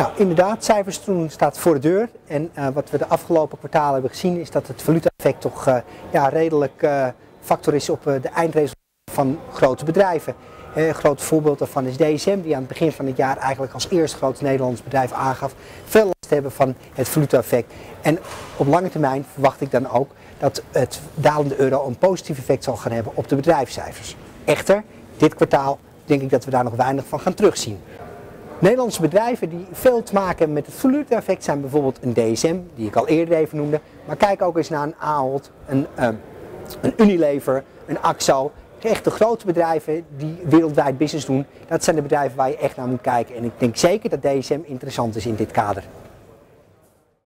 Nou, inderdaad, cijferstroen staat voor de deur. En uh, wat we de afgelopen kwartalen hebben gezien is dat het valuta-effect toch uh, ja, redelijk uh, factor is op de eindresultaten van grote bedrijven. Een groot voorbeeld daarvan is DSM, die aan het begin van het jaar eigenlijk als eerste groot Nederlands bedrijf aangaf veel last te hebben van het valuta-effect. En op lange termijn verwacht ik dan ook dat het dalende euro een positief effect zal gaan hebben op de bedrijfscijfers. Echter, dit kwartaal denk ik dat we daar nog weinig van gaan terugzien. Nederlandse bedrijven die veel te maken hebben met het valuta-effect zijn bijvoorbeeld een DSM, die ik al eerder even noemde. Maar kijk ook eens naar een Ahold, een, uh, een Unilever, een Axo. Echt de grote bedrijven die wereldwijd business doen, dat zijn de bedrijven waar je echt naar moet kijken. En ik denk zeker dat DSM interessant is in dit kader.